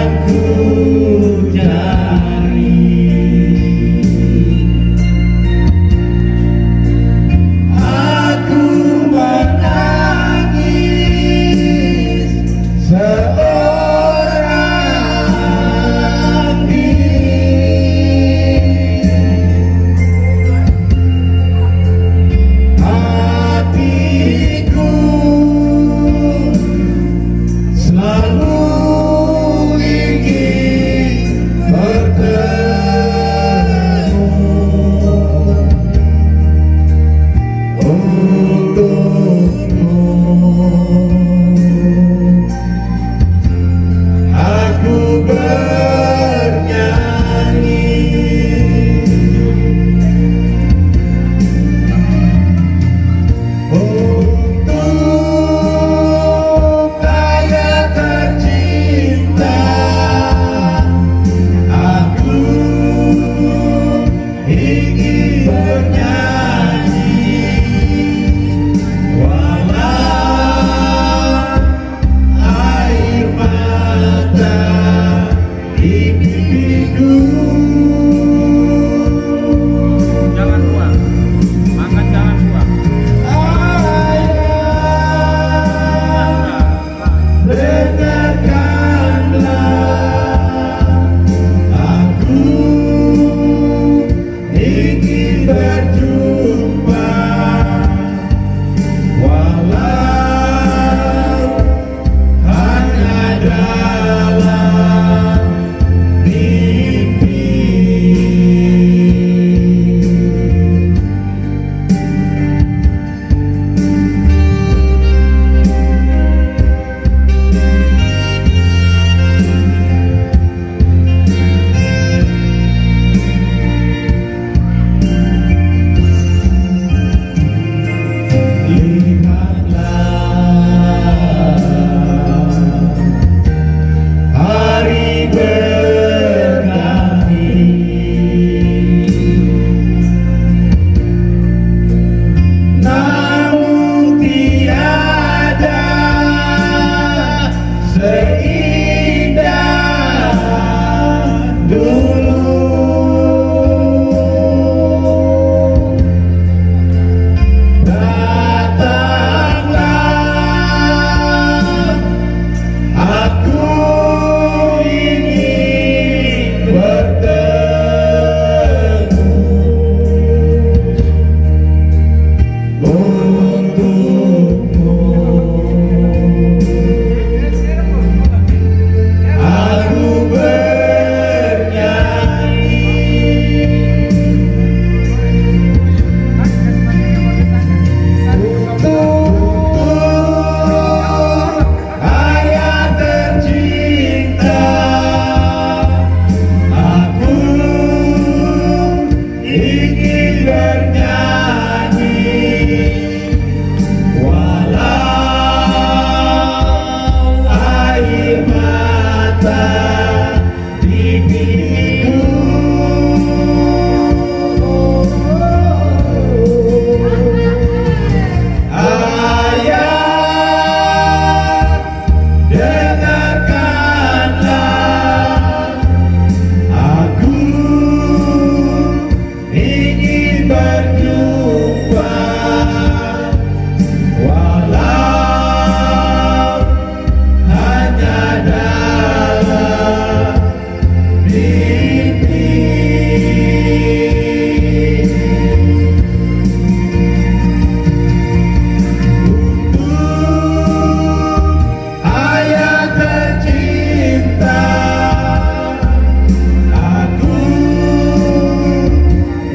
and good.